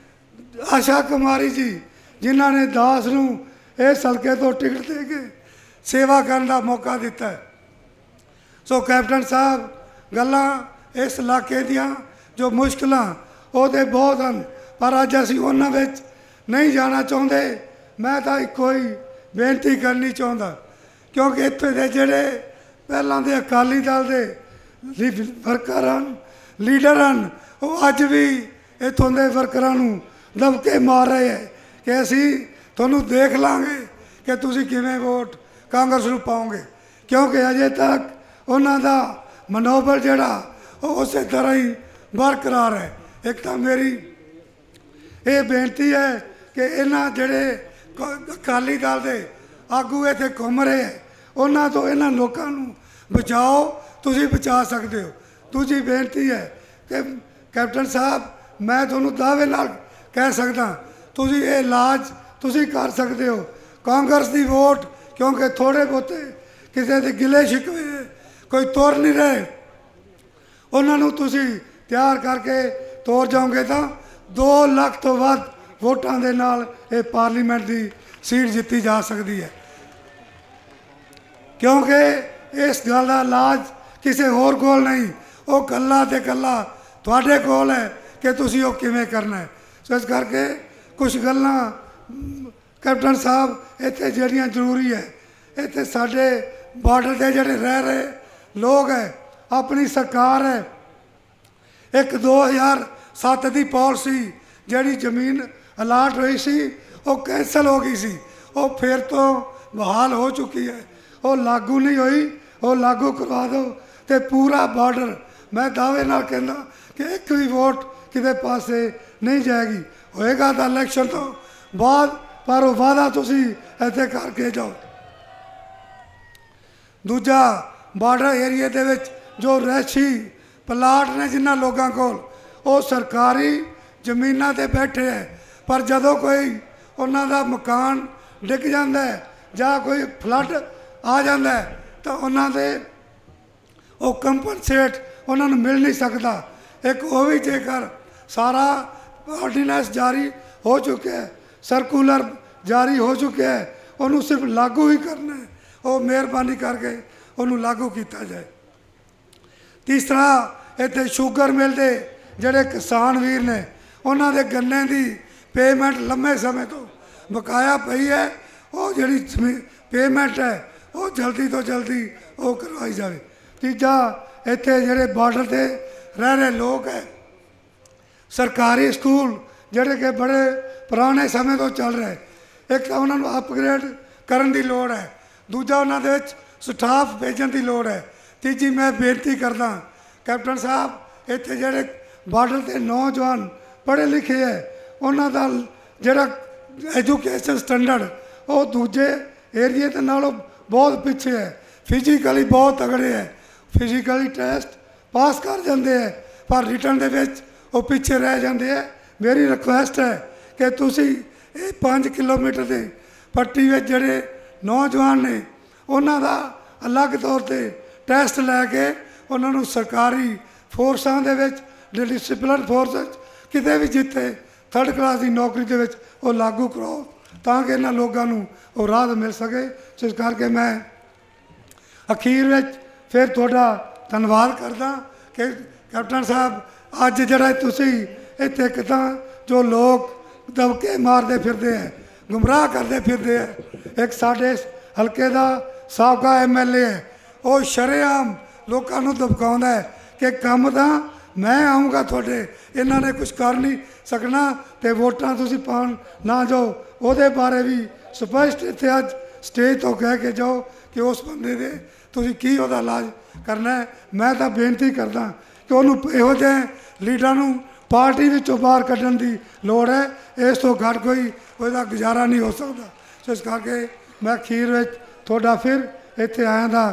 B: ਆਸ਼ਾ ਕੁਮਾਰੀ ਜੀ, ਜਿਨ੍ਹਾਂ ਨੇ ਦਾਸ ਨੂੰ ਇਸ ਹਲਕੇ ਤੋਂ ਟਿਕਟ ਦੇ ਕੇ ਸੇਵਾ ਕਰਨ ਦਾ ਮੌਕਾ ਦਿੱਤਾ। ਸੋ ਕੈਪਟਨ ਸਾਹਿਬ, ਗੱਲਾਂ ਇਸ ਇਲਾਕੇ ਦੀਆਂ ਜੋ ਮੁਸ਼ਕਲਾਂ ਉਹਦੇ ਬਹੁਤ ਹਨ, ਪਰ ਅੱਜ ਅਸੀਂ ਉਹਨਾਂ ਵਿੱਚ ਨਹੀਂ ਜਾਣਾ ਚਾਹੁੰਦੇ। ਮੈਂ ਤਾਂ ਇੱਕੋ ਹੀ ਬੇਨਤੀ ਕਰਨੀ ਚਾਹੁੰਦਾ, ਕਿਉਂਕਿ ਇੱਥੇ ਦੇ ਜਿਹੜੇ ਪਹਿਲਾਂ ਦੇ ਅਕਾਲੀ ਦਲ ਦੇ ਵਰਕਰ ਹਨ ਲੀਡਰ ਹਨ ਉਹ ਅੱਜ ਵੀ ਇੱਥੋਂ ਦੇ ਵਰਕਰਾਂ ਨੂੰ ਦਬਕੇ ਮਾਰ ਰਹੇ ਹੈ ਕਿ ਅਸੀਂ ਤੁਹਾਨੂੰ ਦੇਖ ਲਾਂਗੇ ਕਿ ਤੁਸੀਂ ਕਿਵੇਂ ਵੋਟ ਕਾਂਗਰਸ ਨੂੰ ਪਾਓਗੇ। ਕਿਉਂਕਿ ਅਜੇ ਤੱਕ ਉਹਨਾਂ ਦਾ ਮਨੋਬਲ ਜਿਹੜਾ, ਉਹ ਉਸੇ ਤਰ੍ਹਾਂ ਹੀ ਬਰਕਰਾਰ ਹੈ। ਇੱਕ ਤਾਂ ਮੇਰੀ ਇਹ ਬੇਨਤੀ ਹੈ ਕਿ ਇਹਨਾਂ ਜਿਹੜੇ ਅਕਾਲੀ ਦਲ ਦੇ ਆਗੂ ਇੱਥੇ ਘੁੰਮ ਰਹੇ ਹੈ, ਉਹਨਾਂ ਤੋਂ ਇਹਨਾਂ ਲੋਕਾਂ ਨੂੰ ਬਚਾਓ ਤੁਸੀਂ ਬਚਾ ਸਕਦੇ ਹੋ। ਦੂਜੀ ਬੇਨਤੀ ਹੈ ਕਿ ਕੈਪਟਨ ਸਾਹਿਬ, ਮੈਂ ਤੁਹਾਨੂੰ ਦਾਅਵੇ ਨਾਲ ਕਹਿ ਸਕਦਾ, ਤੁਸੀਂ ਇਹ ਇਲਾਜ ਤੁਸੀਂ ਕਰ ਸਕਦੇ ਹੋ। ਕਾਂਗਰਸ ਦੀ ਵੋਟ, ਕਿਉਂਕਿ ਥੋੜੇ ਬਹੁਤੇ ਕਿਸੇ ਦੇ ਗਿਲੇ ਸ਼ਿਕਵੇ ਕੋਈ ਤੁਰ ਨਹੀਂ ਰਹੇ। ਉਹਨਾਂ ਨੂੰ ਤੁਸੀਂ ਤਿਆਰ ਕਰਕੇ ਤੋਰ ਜਾਓਗੇ ਤਾਂ 2 ਲੱਖ ਤੋਂ ਵੱਧ ਵੋਟਾਂ ਦੇ ਨਾਲ ਇਹ ਪਾਰਲੀਮੈਂਟ ਦੀ ਸੀਟ ਜਿੱਤੀ ਜਾ ਸਕਦੀ ਹੈ। ਕਿਉਂਕਿ ਇਸ ਗੱਲ ਦਾ ਇਲਾਜ ਕਿਸੇ ਹੋਰ ਕੋਲ ਨਹੀਂ। ਉਹ ਕੱਲਾ ਤੇ ਕੱਲਾ ਤੁਹਾਡੇ ਕੋਲ ਹੈ ਕਿ ਤੁਸੀਂ ਉਹ ਕਿਵੇਂ ਕਰਨਾ ਹੈ। ਸੋ ਇਸ ਕਰਕੇ ਕੁਝ ਗੱਲਾਂ ਕੈਪਟਨ ਸਾਹਿਬ, ਇੱਥੇ ਜਿਹੜੀਆਂ ਜ਼ਰੂਰੀ ਹੈ, ਇੱਥੇ ਸਾਡੇ ਬਾਰਡਰ ਤੇ ਜਿਹੜੇ ਰਹਿ ਰਹੇ ਲੋਕ ਹੈ, ਆਪਣੀ ਸਰਕਾਰ ਹੈ। ਇੱਕ 2007 ਦੀ ਪਾਲਿਸੀ ਜਿਹੜੀ ਜ਼ਮੀਨ ਅਲਾਟ ਹੋਈ ਸੀ, ਉਹ ਕੈਂਸਲ ਹੋ ਗਈ ਸੀ। ਉਹ ਫਿਰ ਤੋਂ ਬਹਾਲ ਹੋ ਚੁੱਕੀ ਹੈ। ਉਹ ਲਾਗੂ ਨਹੀਂ ਹੋਈ। ਉਹ ਲਾਗੂ ਕਰਵਾ ਦਿਓ। ਤੇ ਪੂਰਾ ਬਾਰਡਰ ਮੈਂ ਦਾਅਵੇ ਨਾਲ ਕਹਿੰਦਾ ਕਿ ਇੱਕ ਵੀ ਵੋਟ ਕਿਤੇ ਪਾਸੇ ਨਹੀਂ ਜਾਏਗੀ। ਹੋਏਗਾ ਤਾਂ ਇਲੈਕਸ਼ਨ ਤੋਂ ਬਾਅਦ, ਪਰ ਉਹ ਵਾਅਦਾ ਤੁਸੀਂ ਇੱਥੇ ਕਰਕੇ ਜਾਓ। ਦੂਜਾ ਬਾਰਡਰ ਏਰੀਆ ਦੇ ਵਿੱਚ ਜੋ ਰਹਿਸ਼ੀ ਪਲਾਟ ਨੇ ਜਿਨ੍ਹਾਂ ਲੋਕਾਂ ਕੋਲ, ਉਹ ਸਰਕਾਰੀ ਜ਼ਮੀਨਾਂ ਤੇ ਬੈਠੇ ਹੈ। ਪਰ ਜਦੋਂ ਕੋਈ ਉਹਨਾਂ ਦਾ ਮਕਾਨ ਡਿੱਗ ਜਾਂਦਾ ਜਾਂ ਕੋਈ ਫਲੱਡ ਆ ਜਾਂਦਾ ਤਾਂ ਉਹਨਾਂ ਦੇ ਉਹ ਕੰਪਨਸੇਟ ਉਹਨਾਂ ਨੂੰ ਮਿਲ ਨਹੀਂ ਸਕਦਾ। ਇੱਕ ਉਹ ਵੀ ਜੇਕਰ ਸਾਰਾ ਆਰਡੀਨੈਂਸ ਜਾਰੀ ਹੋ ਚੁੱਕਿਆ ਹੈ, ਸਰਕੂਲਰ ਜਾਰੀ ਹੋ ਚੁੱਕਿਆ ਹੈ, ਉਹਨੂੰ ਸਿਰਫ ਲਾਗੂ ਹੀ ਕਰਨਾ ਹੈ, ਉਹ ਮਿਹਰਬਾਨੀ ਕਰਕੇ ਉਹਨੂੰ ਲਾਗੂ ਕੀਤਾ ਜਾਏ। ਤੀਸਰਾ ਇੱਥੇ ਸ਼ੂਗਰ ਮਿਲ ਦੇ ਜਿਹੜੇ ਕਿਸਾਨ ਵੀਰ ਨੇ, ਉਹਨਾਂ ਦੇ ਗੰਨੇ ਦੀ ਪੇਮੈਂਟ ਲੰਮੇ ਸਮੇਂ ਤੋਂ ਬਕਾਇਆ ਪਈ ਹੈ, ਉਹ ਜਿਹੜੀ ਪੇਮੈਂਟ ਹੈ, ਉਹ ਜਲਦੀ ਤੋਂ ਜਲਦੀ ਉਹ ਕਰਵਾਈ ਜਾਵੇ। ਤੀਜਾ, ਇੱਥੇ ਜਿਹੜੇ ਬਾਰਡਰ ਤੇ ਰਹਿ ਰਹੇ ਲੋਕ ਹੈ, ਸਰਕਾਰੀ ਸਕੂਲ ਜਿਹੜੇ ਕਿ ਬੜੇ ਪੁਰਾਣੇ ਸਮੇਂ ਤੋਂ ਚੱਲ ਰਹੇ, ਇੱਕ ਤਾਂ ਉਹਨਾਂ ਨੂੰ ਅਪਗ੍ਰੇਡ ਕਰਨ ਦੀ ਲੋੜ ਹੈ, ਦੂਜਾ ਉਹਨਾਂ ਦੇ ਵਿੱਚ ਸਟਾਫ ਭੇਜਣ ਦੀ ਲੋੜ ਹੈ। ਤੀਜੀ ਮੈਂ ਬੇਨਤੀ ਕਰਦਾ, ਕੈਪਟਨ ਸਾਹਿਬ, ਇੱਥੇ ਜਿਹੜੇ ਬਾਰਡਰ ਤੇ ਨੌਜਵਾਨ ਪੜ੍ਹੇ ਲਿਖੇ ਹੈ, ਉਹਨਾਂ ਦਾ ਜਿਹੜਾ ਐਜੂਕੇਸ਼ਨ ਸਟੈਂਡਰਡ ਉਹ ਦੂਜੇ ਏਰੀਏ ਦੇ ਨਾਲੋਂ ਬਹੁਤ ਪਿੱਛੇ ਹੈ ਫਿਜ਼ੀਕਲੀ ਬਹੁਤ ਤਗੜੇ ਹੈ। ਫਿਜ਼ੀਕਲੀ ਟੈਸਟ ਪਾਸ ਕਰ ਜਾਂਦੇ ਹੈ ਪਰ ਰਿਟਰਨ ਦੇ ਵਿੱਚ ਉਹ ਪਿੱਛੇ ਰਹਿ ਜਾਂਦੇ ਹੈ ਮੇਰੀ ਰਿਕੁਐਸਟ ਹੈ ਕਿ ਤੁਸੀਂ ਇਹ 5 ਕਿਲੋਮੀਟਰ ਦੇ ਪੱਟੀ ਵਿੱਚ ਜਿਹੜੇ ਨੌਜਵਾਨ ਨੇ, ਉਹਨਾਂ ਦਾ ਅਲੱਗ ਤੌਰ ਤੇ ਟੈਸਟ ਲੈ ਕੇ ਉਹਨਾਂ ਨੂੰ ਸਰਕਾਰੀ ਫੋਰਸਾਂ ਦੇ ਵਿੱਚ ਡਿਸਪਲਿਨ ਫੋਰਸ ਕਿਤੇ ਵੀ ਜਿੱਥੇ ਥਰਡ ਕਲਾਸ ਦੀ ਨੌਕਰੀ ਦੇ ਵਿੱਚ ਉਹ ਲਾਗੂ ਕਰਾਓ, ਤਾਂ ਕਿ ਇਹਨਾਂ ਲੋਕਾਂ ਨੂੰ ਉਹ ਰਾਹ ਮਿਲ ਸਕੇ। ਜਿਸ ਕਰਕੇ ਮੈਂ ਅਖੀਰ ਵਿੱਚ ਫਿਰ ਤੁਹਾਡਾ ਧੰਨਵਾਦ ਕਰਦਾ ਕਿ ਕੈਪਟਨ ਸਾਹਿਬ, ਅੱਜ ਜਿਹੜਾ ਤੁਸੀਂ ਇੱਥੇ ਇੱਕ ਜੋ ਲੋਕ ਦਬਕੇ ਮਾਰਦੇ ਫਿਰਦੇ ਹੈ ਗੁੰਮਰਾਹ ਕਰਦੇ ਫਿਰਦੇ ਹੈ ਇੱਕ ਸਾਡੇ ਹਲਕੇ ਦਾ ਸਾਬਕਾ ਐਮਐਲਏ ਹੈ ਉਹ ਸ਼ਰੇਆਮ ਲੋਕਾਂ ਨੂੰ ਦਬਕਾਉਂਦਾ ਹੈ ਕਿ ਕੰਮ ਤਾਂ ਮੈਂ ਆਉਂਗਾ ਤੁਹਾਡੇ, ਇਹਨਾਂ ਨੇ ਕੁਝ ਕਰ ਨਹੀਂ ਸਕਣਾ ਤੇ ਵੋਟਾਂ ਤੁਸੀਂ ਪਾਉਣ ਨਾ ਜਾਓ। ਉਹਦੇ ਬਾਰੇ ਵੀ ਸਪਸ਼ਟ ਇੱਥੇ ਅੱਜ ਸਟੇਜ ਤੋਂ ਕਹਿ ਕੇ ਜਾਓ ਕਿ ਉਸ ਬੰਦੇ ਦੇ ਤੁਸੀਂ ਕੀ ਉਹਦਾ ਇਲਾਜ ਕਰਨਾ ਹੈ? ਮੈਂ ਤਾਂ ਬੇਨਤੀ ਕਰਦਾ ਕਿ ਉਹਨੂੰ ਇਹੋ ਜਿਹੇ ਲੀਡਰਾਂ ਨੂੰ ਪਾਰਟੀ ਵਿੱਚੋਂ ਬਾਹਰ ਕੱਢਣ ਦੀ ਲੋੜ ਹੈ। ਇਸ ਤੋਂ ਘੱਟ ਕੋਈ ਉਹਦਾ ਗੁਜ਼ਾਰਾ ਨਹੀਂ ਹੋ ਸਕਦਾ। ਇਸ ਕਰਕੇ ਮੈਂ ਖੀਰ ਵਿੱਚ ਤੁਹਾਡਾ ਫਿਰ ਇੱਥੇ ਆਇਆਂ ਦਾ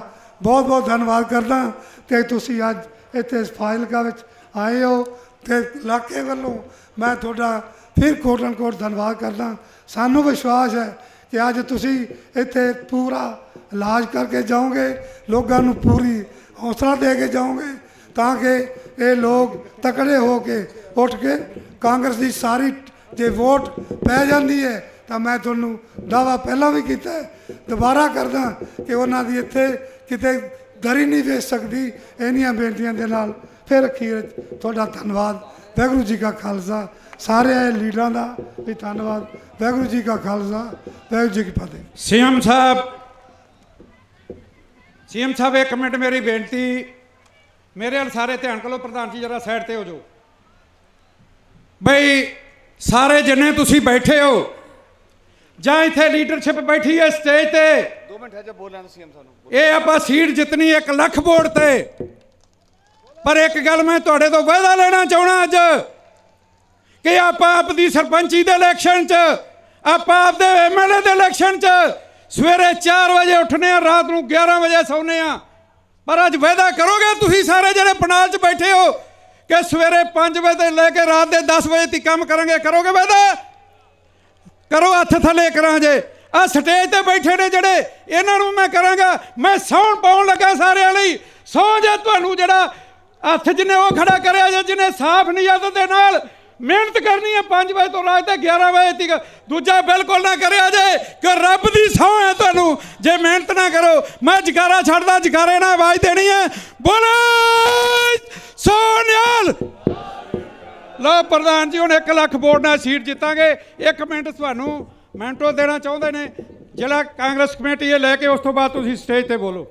B: ਬਹੁਤ ਬਹੁਤ ਧੰਨਵਾਦ ਕਰਦਾ ਕਿ ਤੁਸੀਂ ਅੱਜ ਇੱਥੇ ਇਸ ਫਾਈਲਕਾ ਵਿੱਚ ਆਏ ਹੋ ਤੇ ਇਲਾਕੇ ਵੱਲੋਂ ਮੈਂ ਤੁਹਾਡਾ ਫਿਰ ਕੋਟਨ ਕੋਟ ਧੰਨਵਾਦ ਕਰਦਾ। ਸਾਨੂੰ ਵਿਸ਼ਵਾਸ ਹੈ ਕਿ ਅੱਜ ਤੁਸੀਂ ਇੱਥੇ ਪੂਰਾ ਇਲਾਜ ਕਰਕੇ ਜਾਓਗੇ, ਲੋਕਾਂ ਨੂੰ ਪੂਰੀ ਹੌਸਲਾ ਦੇ ਕੇ ਜਾਓਗੇ, ਤਾਂ ਕਿ ਇਹ ਲੋਕ ਤਕੜੇ ਹੋ ਕੇ ਉੱਠ ਕੇ ਕਾਂਗਰਸ ਦੀ ਸਾਰੀ ਜੇ ਵੋਟ ਪੈ ਜਾਂਦੀ ਹੈ, ਤਾਂ ਮੈਂ ਤੁਹਾਨੂੰ ਦਾਵਾ ਪਹਿਲਾਂ ਵੀ ਕੀਤਾ ਦੁਬਾਰਾ ਕਰਦਾ ਕਿ ਉਹਨਾਂ ਦੀ ਇੱਥੇ ਕਿਤੇ ਦਰੀ ਨਹੀਂ ਵੇਚ ਸਕਦੀ ਇਹਨੀਆਂ ਬੇਨਤੀਆਂ ਦੇ ਨਾਲ ਫਿਰ ਅਖੀਰ ਤੁਹਾਡਾ ਧੰਨਵਾਦ। ਵਾਹਿਗੁਰੂ ਜੀ ਕਾ ਖਾਲਸਾ। ਸਾਰੇ ਲੀਡਰਾਂ ਦਾ ਵੀ ਧੰਨਵਾਦ। ਵਾਹਿਗੁਰੂ ਜੀ ਕਾ ਖਾਲਸਾ। ਵਾਹਿਗੁਰੂ ਜੀ ਕੀ ਫਤਿਹ।
C: ਸੀਐਮ ਸਾਹਿਬ ਸੀਐਮ ਸਾਹਿਬ ਇੱਕ ਮਿੰਟ ਮੇਰੀ ਬੇਨਤੀ ਮੇਰੇ ਵੱਲ ਸਾਰੇ ਧਿਆਨ ਕਰੋ ਪ੍ਰਧਾਨ ਜੀ ਜਰਾ ਸਾਈਡ ਤੇ ਹੋ ਜਾਓ। ਬਈ ਸਾਰੇ ਜਿੰਨੇ ਤੁਸੀਂ ਬੈਠੇ ਹੋ ਜਾਂ ਇੱਥੇ ਲੀਡਰਸ਼ਿਪ ਬੈਠੀ ਹੈ ਸਟੇਜ ਤੇ
D: 2 ਮਿੰਟ ਹੈ ਜੇ ਬੋਲਣਾ ਸੀਐਮ ਸਾਨੂੰ।
C: ਇਹ ਆਪਾਂ ਸੀਟ ਜਿੱਤਣੀ 1 ਲੱਖ ਵੋਟ ਤੇ। ਪਰ ਇੱਕ ਗੱਲ ਮੈਂ ਤੁਹਾਡੇ ਤੋਂ ਵਾਅਦਾ ਲੈਣਾ ਚਾਹਣਾ ਅੱਜ ਕਿ ਆਪਾਂ ਆਪ ਦੀ ਸਰਪੰਚੀ ਦੇ ਇਲੈਕਸ਼ਨ 'ਚ ਆਪਾਂ ਆਪਦੇ ਐਮਐਲਏ ਦੇ ਇਲੈਕਸ਼ਨ 'ਚ ਸਵੇਰੇ 4 ਵਜੇ ਉੱਠਨੇ ਆ, ਰਾਤ ਨੂੰ 11 ਵਜੇ ਸੌਂਦੇ ਆ। ਪਰ ਅੱਜ ਵਾਅਦਾ ਕਰੋਗੇ ਤੁਸੀਂ ਸਾਰੇ ਜਿਹੜੇ ਪਨਾਲ 'ਚ ਬੈਠੇ ਹੋ ਕਿ ਸਵੇਰੇ 5 ਵਜੇ ਤੋਂ ਲੈ ਕੇ ਰਾਤ ਦੇ 10 ਵਜੇ ਤੱਕ ਕੰਮ ਕਰਾਂਗੇ ਕਰੋਗੇ ਵਾਅਦਾ? ਕਰੋ ਹੱਥ ਥੱਲੇ ਕਰਾਂ ਜੇ। ਆ ਸਟੇਜ ਤੇ ਬੈਠੇ ਨੇ ਜਿਹੜੇ, ਇਹਨਾਂ ਨੂੰ ਮੈਂ ਕਰਾਂਗਾ। ਮੈਂ ਸੌਣ ਪਾਉਣ ਲੱਗਾ ਸਾਰਿਆਂ ਲਈ। ਸੌ ਜੇ ਤੁਹਾਨੂੰ ਜਿਹੜਾ ਹੱਥ ਜਿਹਨੇ ਉਹ ਖੜਾ ਕਰਿਆ ਜੇ ਜਿਹਨੇ ਸਾਫ਼ ਨਿਯਤ ਦੇ ਨਾਲ ਮਿਹਨਤ ਕਰਨੀ ਹੈ 5 ਵਜੇ ਤੋਂ ਰਾਤ ਤੇ 11 ਵਜੇ ਤੱਕ। ਦੂਜਾ ਬਿਲਕੁਲ ਨਾ ਕਰਿਆ ਜੇ ਕਿ ਰੱਬ ਦੀ ਸਹੁੰ ਹੈ ਤੁਹਾਨੂੰ। ਜੇ ਮਿਹਨਤ ਨਾ ਕਰੋ, ਮੈਂ ਜਕਾਰਾ ਛੱਡਦਾ ਜਕਾਰੇ ਨਾਲ ਆਵਾਜ਼ ਦੇਣੀ ਹੈ। ਬੋਲੇ ਸੋਨਿਆਲ ਲੋ ਪ੍ਰਧਾਨ ਜੀ, ਹੁਣ 1 ਲੱਖ ਵੋਟ ਨਾਲ ਸੀਟ ਜਿੱਤਾਂਗੇ। 1 ਮਿੰਟ ਤੁਹਾਨੂੰ ਮੈਂਟੋ ਦੇਣਾ ਚਾਹੁੰਦੇ ਨੇ। ਜ਼ਿਲ੍ਹਾ ਕਾਂਗਰਸ ਕਮੇਟੀ ਇਹ ਲੈ ਕੇ ਉਸ ਤੋਂ ਬਾਅਦ ਤੁਸੀਂ ਸਟੇਜ ਤੇ ਬੋਲੋ।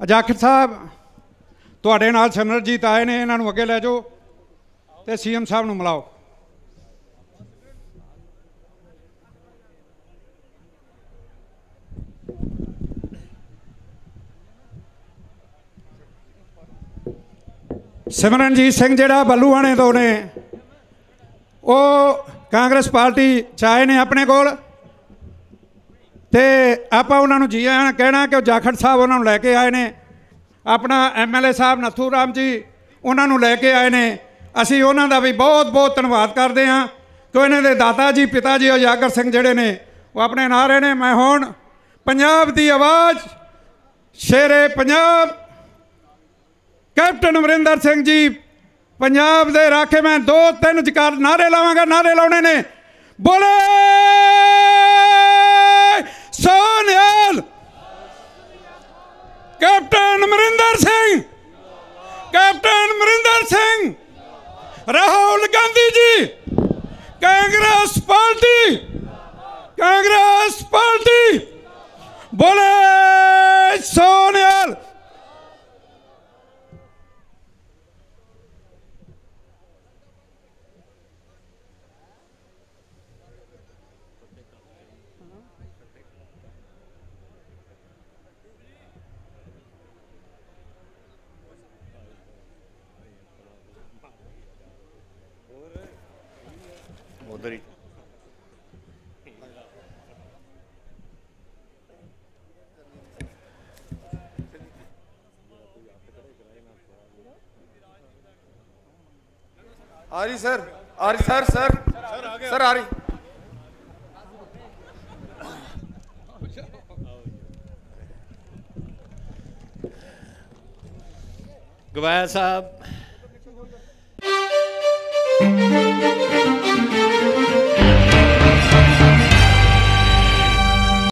C: ਅਜਾਖਰ ਸਾਹਿਬ, ਤੁਹਾਡੇ ਨਾਲ ਸਿਮਰਜੀਤ ਆਏ ਨੇ, ਇਹਨਾਂ ਨੂੰ ਅੱਗੇ ਲੈ ਜਾਓ ਤੇ ਸੀਐਮ ਸਾਹਿਬ ਨੂੰ ਮਿਲਾਓ। ਸਿਮਰਨਜੀਤ ਸਿੰਘ ਜਿਹੜਾ ਬੱਲੂਆਣੇ ਤੋਂ ਨੇ, ਉਹ ਕਾਂਗਰਸ ਪਾਰਟੀ ਚ ਆਏ ਨੇ ਆਪਣੇ ਕੋਲ। ਤੇ ਆਪਾਂ ਉਹਨਾਂ ਨੂੰ ਜੀ ਆਇਆਂ ਕਹਿਣਾ ਕਿ ਉਹ ਜਾਖੜ ਸਾਹਿਬ ਉਹਨਾਂ ਨੂੰ ਲੈ ਕੇ ਆਏ ਨੇ। ਆਪਣਾ ਐਮਐਲਏ ਸਾਹਿਬ ਨਥੂ ਰਾਮ ਜੀ ਉਹਨਾਂ ਨੂੰ ਲੈ ਕੇ ਆਏ ਨੇ। ਅਸੀਂ ਉਹਨਾਂ ਦਾ ਵੀ ਬਹੁਤ ਬਹੁਤ ਧੰਨਵਾਦ ਕਰਦੇ ਹਾਂ। ਕਿ ਇਹਨਾਂ ਦੇ ਦਾਤਾ ਜੀ, ਪਿਤਾ ਜੀ ਉਜਾਗਰ ਸਿੰਘ ਜਿਹੜੇ ਨੇ, ਉਹ ਆਪਣੇ ਨਾਲ ਰਹੇ ਨੇ। ਮੈਂ ਹੁਣ ਪੰਜਾਬ ਦੀ ਆਵਾਜ਼, ਸ਼ੇਰੇ ਪੰਜਾਬ। ਕੈਪਟਨ ਅਮਰਿੰਦਰ ਸਿੰਘ ਜੀ, ਪੰਜਾਬ ਦੇ ਰਾਖੇ ਮੈਂ ਦੋ ਤਿੰਨ ਜਕਾਰ ਨਾਰੇ ਲਾਵਾਂਗਾ। ਨਾਰੇ ਲਾਉਣੇ ਨੇ। ਬੋਲੇ! ਸੋਨਿਆਲ। Captain Amarinder Singh. Captain Amarinder Singh. Rahul Gandhi ji. Congress party.
E: Congress party.
C: ਬੋਲੇ ਸੋਨਿਆਲ।
D: ਆ ਰਹੀ ਸਰ ਆ ਰਹੀ ਸਰ ਸਰ ਸਰ ਆ